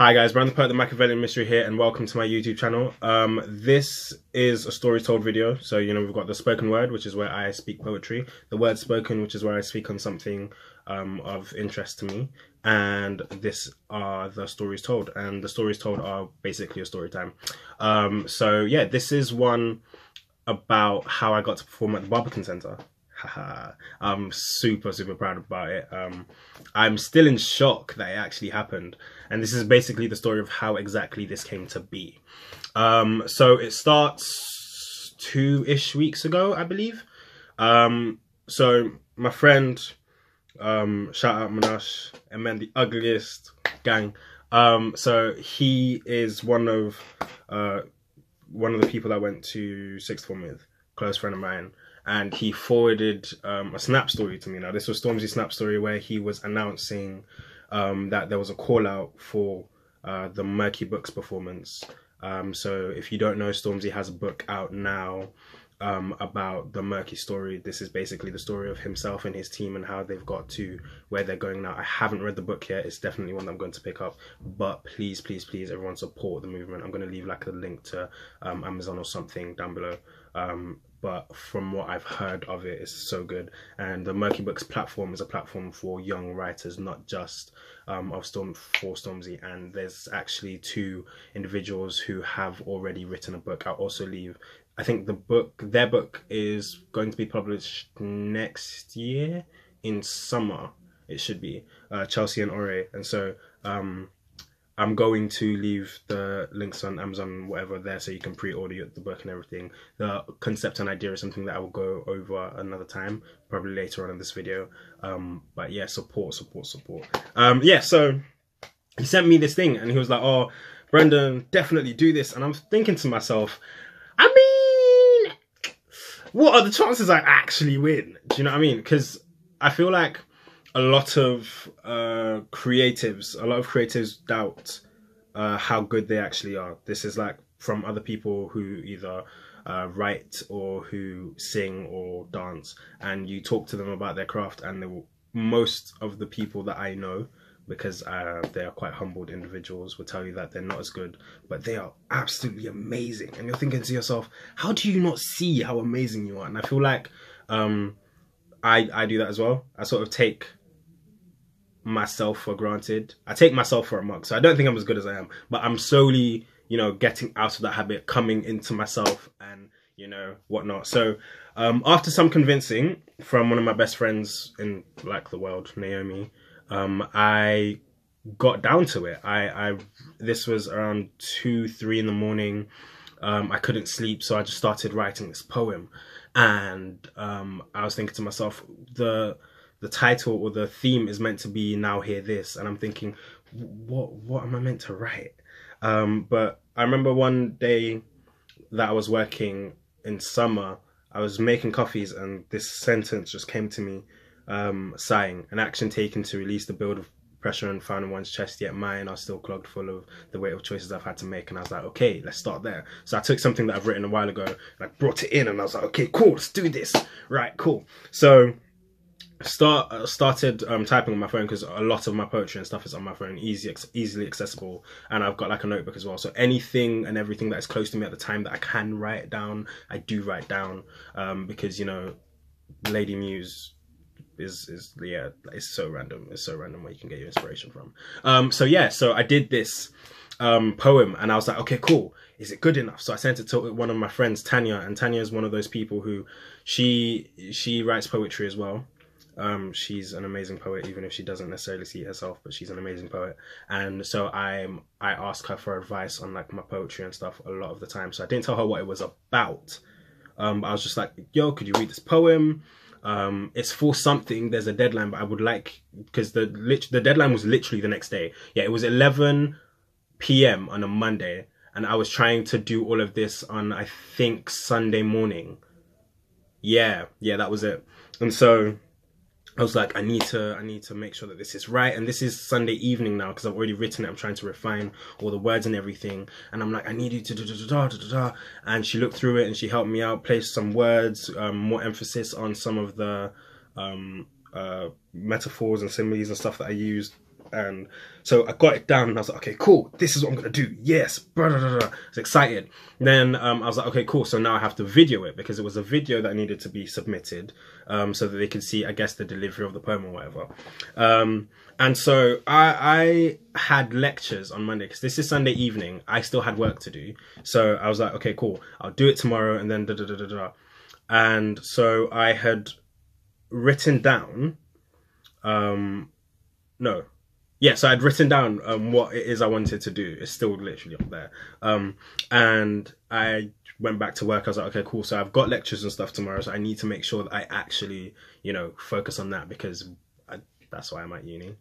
Hi guys, BranThePoet, the Makavelian Mystery here, and welcome to my YouTube channel. Um, this is a story told video, so you know we've got the spoken word, which is where I speak poetry, the word spoken, which is where I speak on something um, of interest to me, and this are the stories told, and the stories told are basically a story time. Um, so yeah, this is one about how I got to perform at the Barbican Centre. I'm super super proud about it. Um, I'm still in shock that it actually happened, and this is basically the story of how exactly this came to be. Um, so it starts two ish weeks ago, I believe. Um, so my friend, um, shout out Manash, and then the ugliest gang. Um, so he is one of uh, one of the people I went to sixth form with, close friend of mine and he forwarded um, a snap story to me. Now, this was Stormzy's snap story where he was announcing um, that there was a call out for uh, the Merky Books performance. Um, so, if you don't know, Stormzy has a book out now um, about the Merky story. This is basically the story of himself and his team and how they've got to where they're going now. I haven't read the book yet. It's definitely one I'm going to pick up. But please, please, please, everyone support the movement. I'm going to leave like a link to um, Amazon or something down below. Um, but from what I've heard of it, it's so good. And the Merky Books platform is a platform for young writers, not just um, of Storm for Stormzy. And there's actually two individuals who have already written a book. I'll also leave. I think the book, their book, is going to be published next year in summer. It should be uh, Chelsea and Ore, and so um, I'm going to leave the links on Amazon, whatever, there, so you can pre-order the book and everything. The concept and idea is something that I will go over another time, probably later on in this video. Um, but yeah, support, support, support. Um, yeah, so he sent me this thing, and he was like, "Oh, Brendan, definitely do this." And I'm thinking to myself, I mean, what are the chances I actually win? Do you know what I mean? Because I feel like a lot of uh, creatives, a lot of creatives doubt uh, how good they actually are. This is like from other people who either uh, write or who sing or dance, and you talk to them about their craft, and will, most of the people that I know, because uh, they are quite humbled individuals, will tell you that they're not as good, but they are absolutely amazing. And you're thinking to yourself, how do you not see how amazing you are? And I feel like um, I I do that as well. I sort of take myself for granted. I take myself for a mug, so I don't think I'm as good as I am. But I'm slowly, you know, getting out of that habit, coming into myself, and you know whatnot. So um, after some convincing from one of my best friends in like the world, Naomi, um, I got down to it. I, I this was around two, three in the morning. Um, I couldn't sleep, so I just started writing this poem, and um, I was thinking to myself, the the title or the theme is meant to be now hear this. And i'm thinking what what am i meant to write? Um, but i remember one day that i was working in summer i was making coffees and this sentence just came to me um, sighing an action taken to release the build of pressure and found in one's chest yet mine are still clogged full of the weight of choices i've had to make. And i was like okay let's start there. So i took something that i've written a while ago i brought it in and i was like okay cool let's do this. Right cool. So start uh, started um, typing on my phone because a lot of my poetry and stuff is on my phone, easy easily accessible, and I've got like a notebook as well. So anything and everything that is close to me at the time that I can write down, I do write down um, because you know, Lady Muse is is yeah, it's so random. It's so random where you can get your inspiration from. Um, so yeah, so I did this um, poem and I was like, okay, cool. Is it good enough? So I sent it to one of my friends, Tanya, and Tanya is one of those people who she she writes poetry as well um, she's an amazing poet, even if she doesn't necessarily see it herself, but she's an amazing poet. And so I'm I ask her for advice on like my poetry and stuff a lot of the time. So I didn't tell her what it was about. Um, I was just like, yo, could you read this poem? Um, it's for something. There's a deadline, but I would like because the lit- the deadline was literally the next day. Yeah, it was 11 p.m. on a Monday, and I was trying to do all of this on I think Sunday morning. Yeah, yeah, that was it. And so I was like, I need to, I need to make sure that this is right. And this is Sunday evening now because I've already written it. I'm trying to refine all the words and everything. And I'm like, I need you to da da da da da da. And she looked through it and she helped me out, placed some words, um, more emphasis on some of the um, uh, metaphors and similes and stuff that I used. And so I got it down and I was like, okay, cool. This is what I'm gonna do. Yes, blah, blah, blah. I was excited. Then um, I was like, okay, cool. So now I have to video it because it was a video that needed to be submitted um, so that they could see, I guess, the delivery of the poem or whatever. Um, and so I, I had lectures on Monday because this is Sunday evening. I still had work to do. So I was like, okay, cool. I'll do it tomorrow and then da da da da da. And so I had written down, um, no, yeah, so I'd written down um, what it is I wanted to do. It's still literally up there. Um, and I went back to work. I was like, okay, cool. So I've got lectures and stuff tomorrow. So I need to make sure that I actually, you know, focus on that because I, that's why I'm at uni.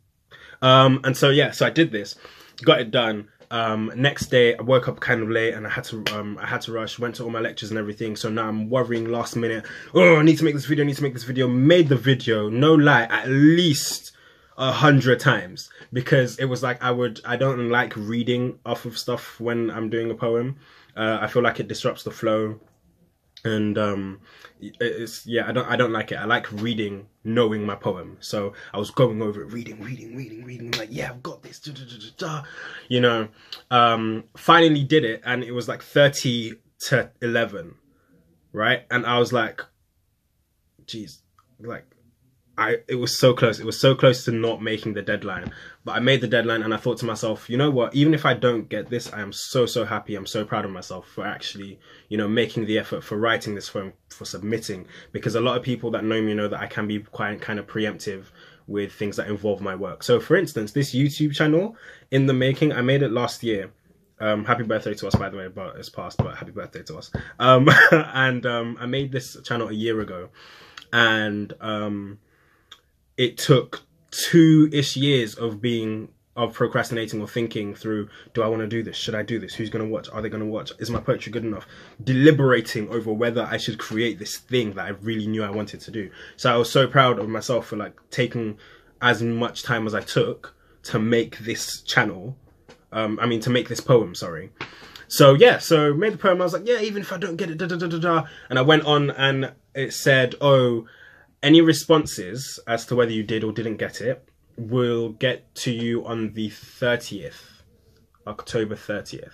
Um, and so, yeah, so I did this, got it done. Um, next day I woke up kind of late and I had to um, I had to rush, went to all my lectures and everything. So now I'm worrying last minute. Oh, I need to make this video. I need to make this video. Made the video. No lie, at least a hundred times because it was like I would I don't like reading off of stuff when I'm doing a poem. Uh, I feel like it disrupts the flow, and um, it's yeah I don't I don't like it. I like reading, knowing my poem. So I was going over it, reading, reading, reading, reading. Like yeah, I've got this. Da, da, da, you know, um, finally did it, and it was like thirty to eleven, right? And I was like, jeez, like I it was so close. It was so close to not making the deadline. But I made the deadline and I thought to myself, you know what, even if I don't get this, I am so so happy. I'm so proud of myself for actually, you know, making the effort for writing this for for submitting because a lot of people that know me know that I can be quite kind of preemptive with things that involve my work. So for instance, this YouTube channel in the making, I made it last year. Um, happy birthday to us, by the way, but it's past, but happy birthday to us. Um, and um, I made this channel a year ago. And um, it took two-ish years of being of procrastinating or thinking through do i want to do this? Should i do this? Who's going to watch? Are they going to watch? Is my poetry good enough? Deliberating over whether i should create this thing that i really knew i wanted to do. So i was so proud of myself for like taking as much time as i took to make this channel um i mean to make this poem sorry. So yeah so made the poem i was like yeah even if i don't get it da da da da da. And i went on and it said oh any responses as to whether you did or didn't get it will get to you on the 30th, October 30th.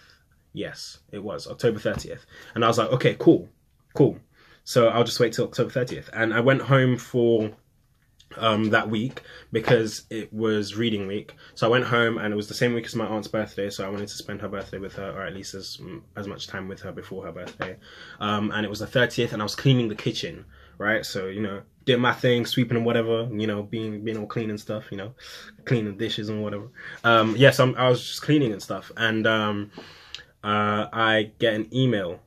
Yes, it was October 30th. And I was like, okay, cool, cool. So I'll just wait till October 30th. And I went home for um, that week because it was reading week. So I went home and it was the same week as my aunt's birthday. So I wanted to spend her birthday with her, or at least as as much time with her before her birthday. Um, and it was the 30th, and I was cleaning the kitchen, right? So you know, did my thing, sweeping and whatever, you know, being being all clean and stuff, you know, cleaning dishes and whatever. Um, yes, I'm, I was just cleaning and stuff, and um, uh, I get an email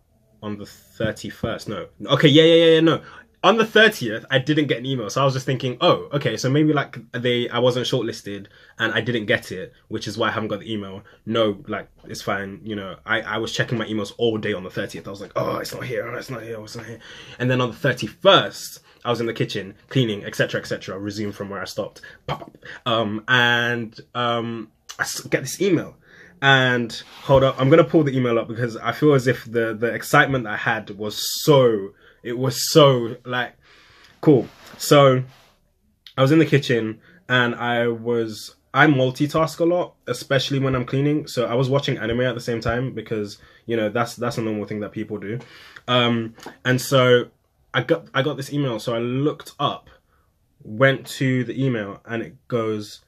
on the 31st. No, okay, yeah, yeah, yeah, yeah, no. On the 30th, I didn't get an email, so I was just thinking, oh, okay, so maybe like they, I wasn't shortlisted and I didn't get it, which is why I haven't got the email. No, like it's fine, you know. I, I was checking my emails all day on the 30th. I was like, oh, it's not here, oh, it's not here, oh, it's not here. And then on the 31st, I was in the kitchen cleaning, etc., etc. Resume from where I stopped. Um, and um, I get this email. And hold up, I'm gonna pull the email up because I feel as if the the excitement I had was so it was so like cool. So I was in the kitchen and I was I multitask a lot, especially when I'm cleaning. So I was watching anime at the same time because you know that's that's a normal thing that people do. Um, and so I got I got this email, so I looked up, went to the email, and it goes,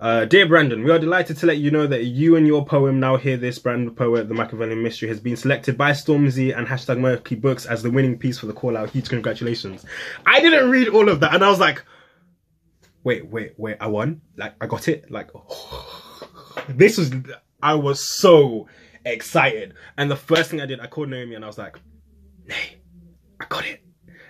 uh, "Dear Brandon, we are delighted to let you know that you and your poem now hear this BranThePoet, the Makavelian Mystery, has been selected by Stormzy and hashtag Merky Books as the winning piece for the call out. Huge congratulations!" I didn't read all of that, and I was like, "Wait, wait, wait! I won! Like I got it! Like this was I was so excited!" And the first thing I did, I called Naomi and I was like, "Nay, I got it."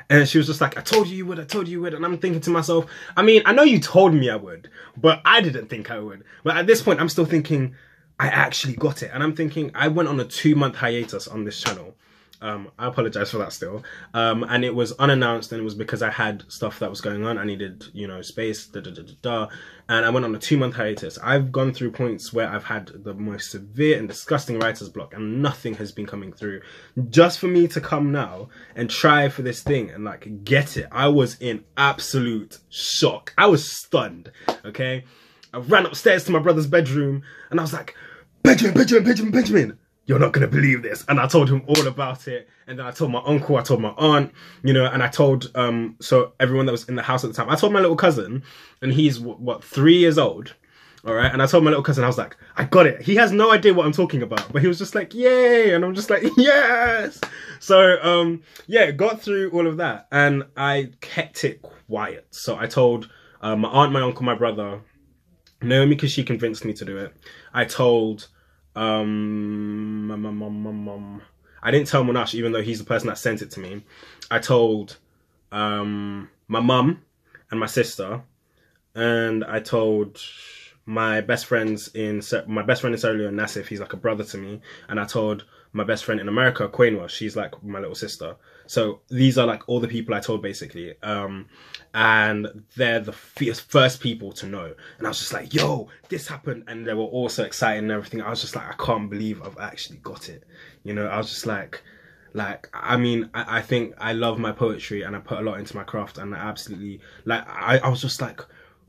And she was just like, I told you you would, I told you you would. And I'm thinking to myself, I mean, I know you told me I would, but I didn't think I would. But at this point, I'm still thinking, I actually got it. And I'm thinking, I went on a two month hiatus on this channel. Um, I apologize for that still. Um, and it was unannounced and it was because I had stuff that was going on. I needed, you know, space, da da da da da. And I went on a two month hiatus. I've gone through points where I've had the most severe and disgusting writer's block and nothing has been coming through. Just for me to come now and try for this thing and like get it, I was in absolute shock. I was stunned, okay? I ran upstairs to my brother's bedroom and I was like, Benjamin, Benjamin, Benjamin, Benjamin, you're not gonna believe this. And I told him all about it. And then I told my uncle, I told my aunt, you know, and I told um so everyone that was in the house at the time. I told my little cousin, and he's what three years old. All right, and I told my little cousin, I was like, I got it. He has no idea what I'm talking about, but he was just like, yay, and I'm just like, yes. So, um, yeah, got through all of that, and I kept it quiet. So I told uh, my aunt, my uncle, my brother, Naomi, because she convinced me to do it. I told, um, my mum, mum, mum, mum. I didn't tell Monash, even though he's the person that sent it to me. I told, um, my mum and my sister, and I told my best friends in my best friend in Sierra Leone, Nassif, he's like a brother to me, and I told my best friend in America, Quainwa, she's like my little sister. So these are like all the people I told basically, um, and they're the first people to know. And I was just like, "Yo, this happened," and they were all so excited and everything. I was just like, "I can't believe I've actually got it," you know. I was just like, like i mean I, I, think i love my poetry and i put a lot into my craft and i absolutely like I, I was just like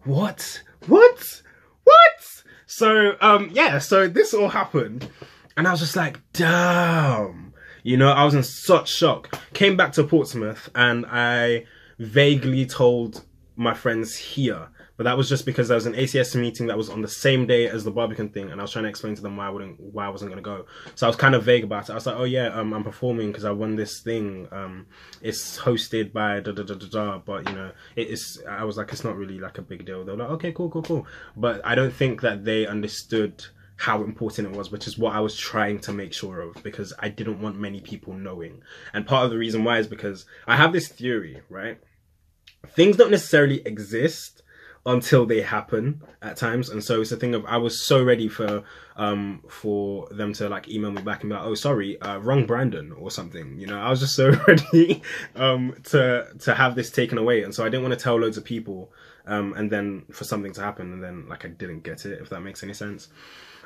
what what what? So um yeah, so this all happened and I was just like, damn. You know, I was in such shock. Came back to Portsmouth and I vaguely told my friends here but that was just because there was an ACS meeting that was on the same day as the Barbican thing, and I was trying to explain to them why I wouldn't, why I wasn't gonna go. So I was kind of vague about it. I was like, oh yeah, um, I'm performing because I won this thing. Um, it's hosted by da da da da da, but you know, it is. I was like, it's not really like a big deal. They were like, okay, cool, cool, cool. But I don't think that they understood how important it was, which is what I was trying to make sure of because I didn't want many people knowing. And part of the reason why is because I have this theory, right? Things don't necessarily exist until they happen at times and so it's a thing of i was so ready for um for them to like email me back and be like oh sorry uh wrong brandon or something you know i was just so ready um to to have this taken away and so i didn't want to tell loads of people um and then for something to happen and then like i didn't get it if that makes any sense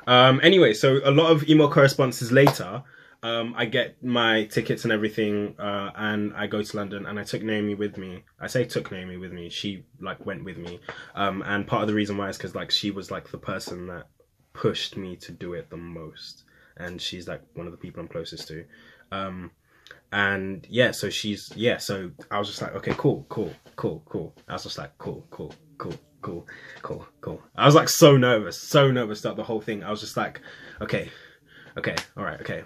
um anyway so a lot of email correspondences later um, I get my tickets and everything, uh, and I go to London, and I took Naomi with me. I say took Naomi with me. She like went with me, um, and part of the reason why is because like she was like the person that pushed me to do it the most, and she's like one of the people I'm closest to. Um, and yeah, so she's yeah, so I was just like, okay, cool, cool, cool, cool. I was just like, cool, cool, cool, cool, cool, cool. I was like so nervous, so nervous about the whole thing. I was just like, okay, okay, all right, okay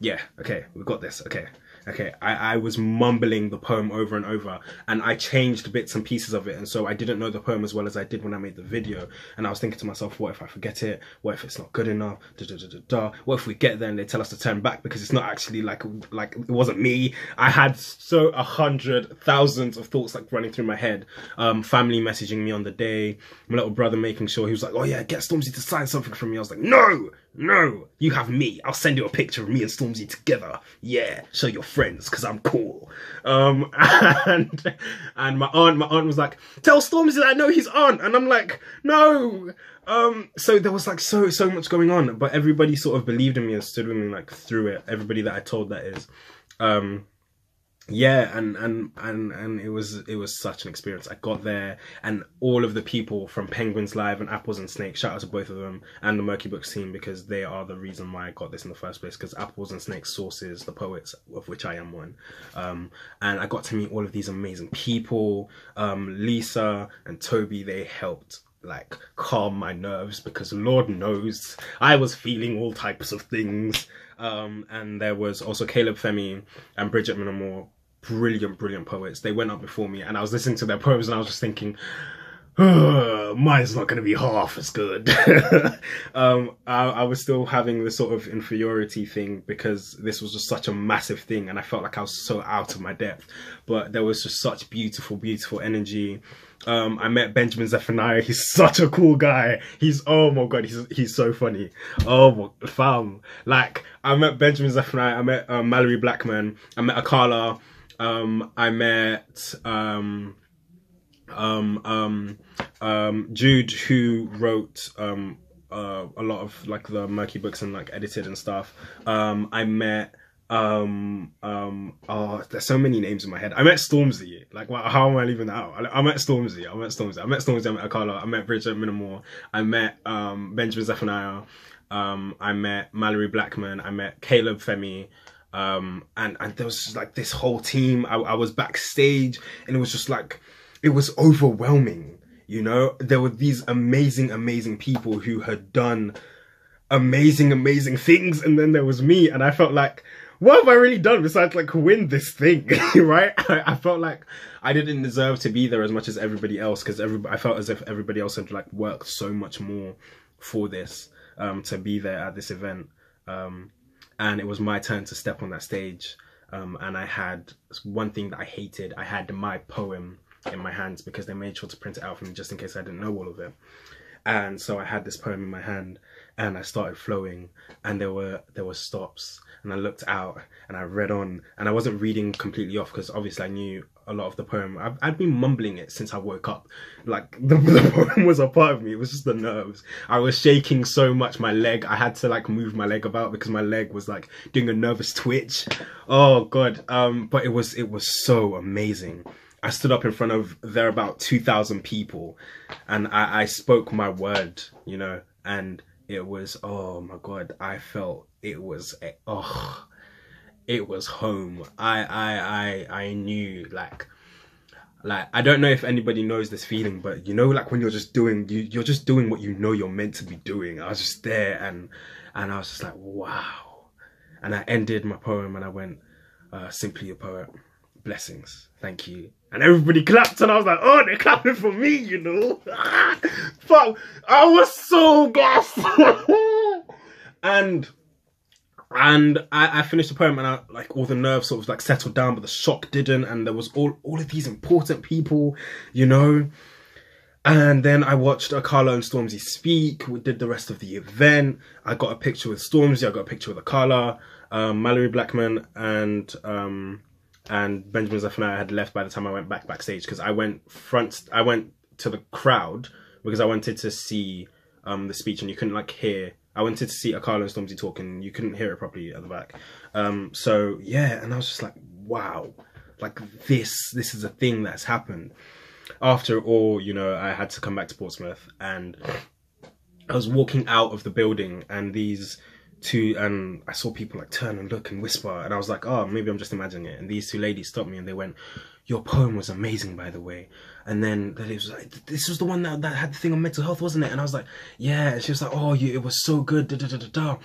yeah, okay, we've got this, okay. Okay, I, I was mumbling the poem over and over and I changed bits and pieces of it and so I didn't know the poem as well as I did when I made the video and I was thinking to myself, what if I forget it? What if it's not good enough? Da, da, da, da, da. What if we get there and they tell us to turn back because it's not actually like like it wasn't me. I had so a hundred thousands of thoughts like running through my head. Um, family messaging me on the day, my little brother making sure he was like, oh yeah, get Stormzy to sign something for me. I was like, no, no, you have me. I'll send you a picture of me and Stormzy together. Yeah, show your friends because I'm cool. Um, and and my aunt, my aunt was like, tell Stormzy that I know his aunt, and I'm like, no. Um, so there was like so so much going on, but everybody sort of believed in me and stood with me like through it. Everybody that I told that is, um, yeah and and and and it was it was such an experience. I got there and all of the people from penguins live and apples and snakes shout out to both of them and the merky books team because they are the reason why i got this in the first place because apples and snakes sources the poets of which i am one. Um, and i got to meet all of these amazing people. Um, lisa and toby they helped like calm my nerves because lord knows i was feeling all types of things. Um, and there was also caleb femi and bridget minamore brilliant, brilliant poets. They went up before me, and I was listening to their poems, and I was just thinking, mine's not going to be half as good. um, I, I, was still having this sort of inferiority thing because this was just such a massive thing, and I felt like I was so out of my depth. But there was just such beautiful, beautiful energy. Um, I met Benjamin Zephaniah. He's such a cool guy. He's oh my god, he's he's so funny. Oh fam, like I met Benjamin Zephaniah. I met um, Malorie Blackman. I met Akala um, I met um, um, um, um, Jude, who wrote um, uh, a lot of like the merky books and like edited and stuff. I met Um, um, oh, there's so many names in my head. I met Stormzy. Like, wow, how am I leaving that out? I, I met Stormzy. I met Stormzy. I met Stormzy. I met Akala. I met Bridget Minamore. I met um, Benjamin Zephaniah. Um, I met Malorie Blackman. I met Caleb Femi. Um, and and there was like this whole team. I, I was backstage, and it was just like it was overwhelming. You know, there were these amazing, amazing people who had done amazing, amazing things, and then there was me, and I felt like what have I really done besides like win this thing, right? I, I, felt like I didn't deserve to be there as much as everybody else because every I felt as if everybody else had like worked so much more for this um, to be there at this event, um, and it was my turn to step on that stage. Um, and I had one thing that I hated. I had my poem in my hands because they made sure to print it out for me just in case I didn't know all of it. And so I had this poem in my hand and I started flowing and there were there were stops and I looked out and I read on and I wasn't reading completely off because obviously I knew a lot of the poem. I've, I'd been mumbling it since I woke up. Like the, the poem was a part of me. It was just the nerves. I was shaking so much. My leg, I had to like move my leg about because my leg was like doing a nervous twitch. Oh God. Um, but it was, it was so amazing. I stood up in front of there about 2,000 people and I, I spoke my word, you know, and it was, oh my God, I felt it was, oh, it was home. I, I, I, I knew like, like I don't know if anybody knows this feeling, but you know, like when you're just doing, you, you're just doing what you know you're meant to be doing. I was just there and, and I was just like, wow. And I ended my poem and I went, uh, simply a poet blessings. Thank you. And everybody clapped and I was like, oh, they're clapping for me, you know. Fuck, I was so gassed. and and I, I, finished the poem and I, like all the nerves sort of like settled down, but the shock didn't. And there was all, all of these important people, you know. And then I watched Akala and Stormzy speak. We did the rest of the event. I got a picture with Stormzy. I got a picture with Akala, um, Malorie Blackman, and um, and Benjamin Zephaniah had left by the time I went back backstage because I went front, I went to the crowd because I wanted to see um, the speech and you couldn't like hear. I wanted to see Akala and Stormzy talking. You couldn't hear it properly at the back. Um, so yeah, and I was just like, wow, like this, this is a thing that's happened. After all, you know, I had to come back to Portsmouth and I was walking out of the building and these two, and I saw people like turn and look and whisper and I was like, oh, maybe I'm just imagining it. And these two ladies stopped me and they went, your poem was amazing, by the way. And then it was like, this was the one that, that had the thing on mental health, wasn't it? And I was like, yeah. And she was like, oh, you, it was so good. Da, da, da, da, da.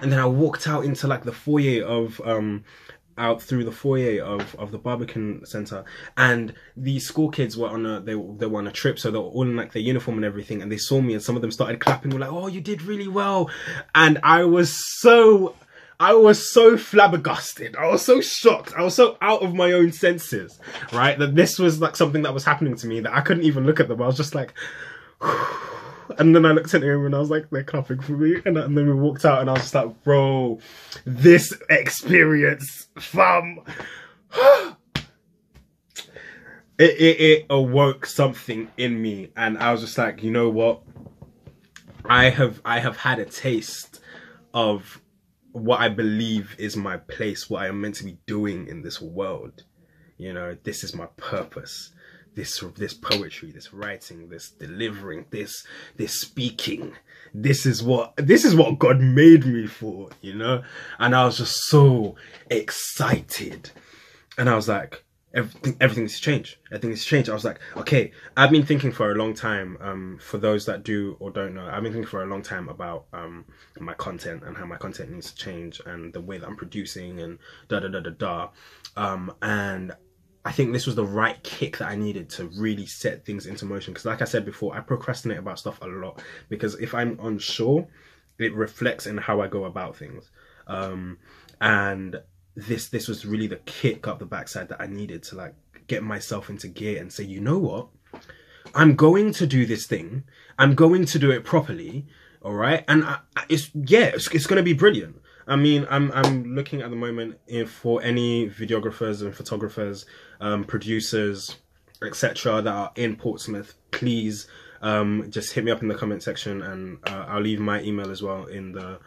And then I walked out into like the foyer of um, out through the foyer of, of the Barbican Centre, and these school kids were on a they they were on a trip, so they were all in like their uniform and everything, and they saw me, and some of them started clapping, were like, "Oh, you did really well," and I was so. I was so flabbergasted. I was so shocked. I was so out of my own senses, right? That this was like something that was happening to me that I couldn't even look at them. I was just like, And then I looked at him and I was like, they're clapping for me. And, and then we walked out and I was just like, bro, this experience, fam. it, it, it awoke something in me. And I was just like, you know what? I have, I have had a taste of what I believe is my place, what I am meant to be doing in this world. You know, this is my purpose this this poetry, this writing, this delivering, this this speaking. This is what this is what God made me for, you know? And I was just so excited. And I was like, everything everything needs to change. Everything needs to. I was like, okay, I've been thinking for a long time, um, for those that do or don't know, I've been thinking for a long time about um my content and how my content needs to change and the way that I'm producing and da da da da da. Um and I think this was the right kick that I needed to really set things into motion. Because, like I said before, I procrastinate about stuff a lot. Because if I'm unsure, it reflects in how I go about things. Um, and this this was really the kick up the backside that I needed to like get myself into gear and say, you know what, I'm going to do this thing. I'm going to do it properly. All right, and I, it's yeah, it's, it's going to be brilliant. I mean, I'm I'm looking at the moment for any videographers and photographers, um, producers, etc. that are in Portsmouth. Please, um, just hit me up in the comment section, and uh, I'll leave my email as well in the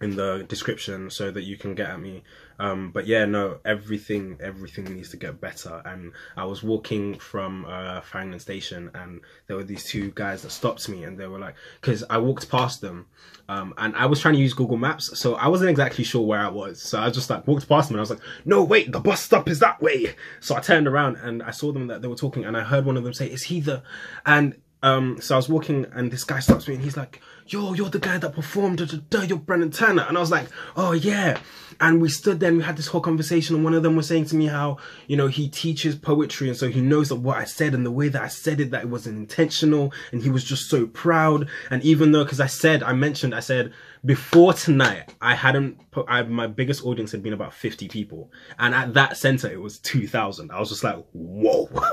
in the description so that you can get at me. Um but yeah no everything everything needs to get better. And i was walking from uh Farringdon station and there were these two guys that stopped me and they were like because i walked past them um and i was trying to use google maps so i wasn't exactly sure where i was. So i just like walked past them and i was like no wait the bus stop is that way. So i turned around and i saw them that they were talking and i heard one of them say is he the and um, so I was walking and this guy stops me and he's like, yo, you're the guy that performed, da, da, you're Brandon Turner. And I was like, oh yeah. And we stood there and we had this whole conversation and one of them was saying to me how, you know, he teaches poetry and so he knows that what I said and the way that I said it, that it wasn't intentional and he was just so proud. And even though, cause I said, I mentioned, I said, before tonight, I hadn't put, I, my biggest audience had been about 50 people. And at that center, it was 2000. I was just like, whoa.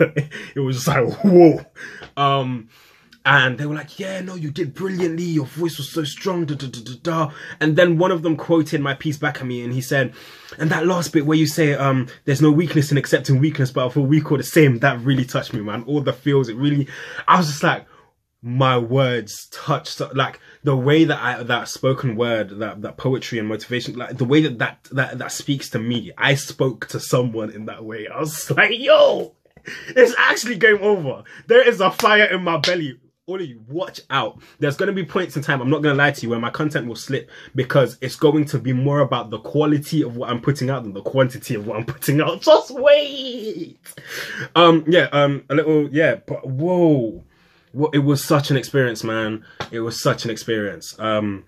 it was just like, whoa. Um, and they were like, yeah, no, you did brilliantly. Your voice was so strong. Da, da, da, da, da. And then one of them quoted my piece back at me and he said, and that last bit where you say, um, there's no weakness in accepting weakness, but I feel weak or the same, that really touched me, man. All the feels, it really, I was just like, my words touched like the way that I that spoken word that that poetry and motivation like the way that that that that speaks to me I spoke to someone in that way I was like yo it's actually game over there is a fire in my belly all of you watch out there's going to be points in time i'm not going to lie to you where my content will slip because it's going to be more about the quality of what i'm putting out than the quantity of what i'm putting out just wait um yeah um a little yeah but whoa it was such an experience, man. It was such an experience. Um,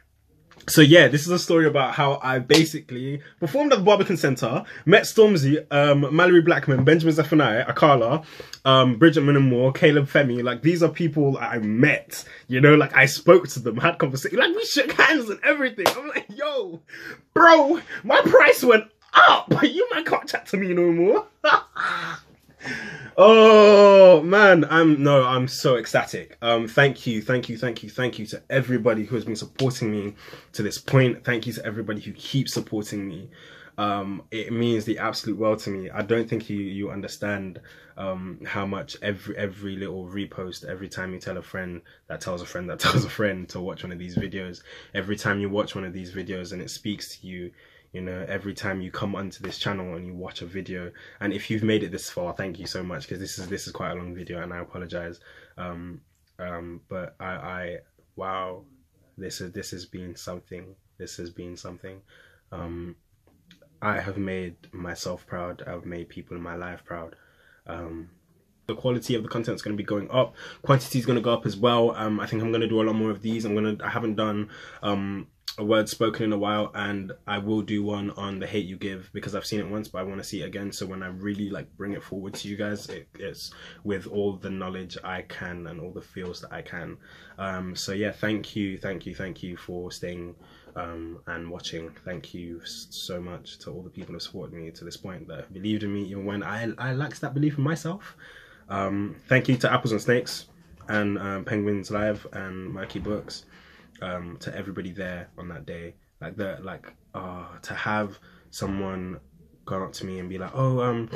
so yeah, this is a story about how I basically performed at the Barbican Centre, met Stormzy, um, Malorie Blackman, Benjamin Zephaniah, Akala, um, Bridget Moore, Caleb Femi. Like these are people I met, you know, like I spoke to them, had conversation, like we shook hands and everything. I'm like, yo, bro, my price went up. But you man can't chat to me no more. Oh man, I'm no, I'm so ecstatic. Um, thank you, thank you, thank you, thank you to everybody who has been supporting me to this point. Thank you to everybody who keeps supporting me. Um, it means the absolute world to me. I don't think you you understand um how much every every little repost, every time you tell a friend that tells a friend that tells a friend to watch one of these videos, every time you watch one of these videos and it speaks to you you know every time you come onto this channel and you watch a video. And if you've made it this far thank you so much because this is this is quite a long video and i apologize. Um um but i i wow this is this has been something this has been something. Um i have made myself proud. I've made people in my life proud. Um the quality of the content is going to be going up. Quantity is going to go up as well. Um i think i'm going to do a lot more of these. I'm going to i haven't done um a word spoken in a while and I will do one on the hate you give because I've seen it once but I want to see it again. So when I really like bring it forward to you guys it, it's with all the knowledge I can and all the feels that I can. Um, so yeah thank you thank you thank you for staying um, and watching. Thank you so much to all the people who supported me to this point that have believed in me even when I, I lacked that belief in myself. Um, thank you to Apples and Snakes and um, Penguins Live and Merky Books um, to everybody there on that day. Like the like uh, to have someone go up to me and be like, oh um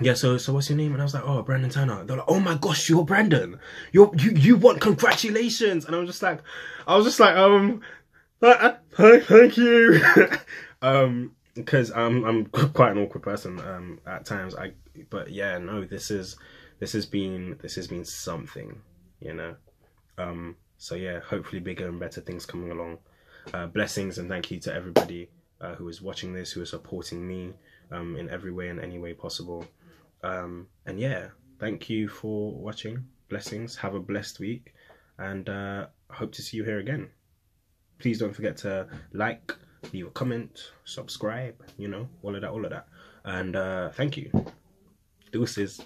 yeah, so so what's your name? And I was like, oh, Brandon Turner. They're like, oh my gosh, you're Brandon. You're you you want congratulations? And I was just like, I was just like, um, uh, thank you, um, because I'm I'm quite an awkward person um at times. I but yeah, no, this is this has been this has been something, you know, um, so yeah, hopefully bigger and better things coming along. Uh, blessings and thank you to everybody uh, who is watching this, who is supporting me um, in every way and any way possible. Um, and yeah, thank you for watching. Blessings. Have a blessed week, and uh, hope to see you here again. Please don't forget to like, leave a comment, subscribe. You know, all of that, all of that. And uh, thank you. Deuces.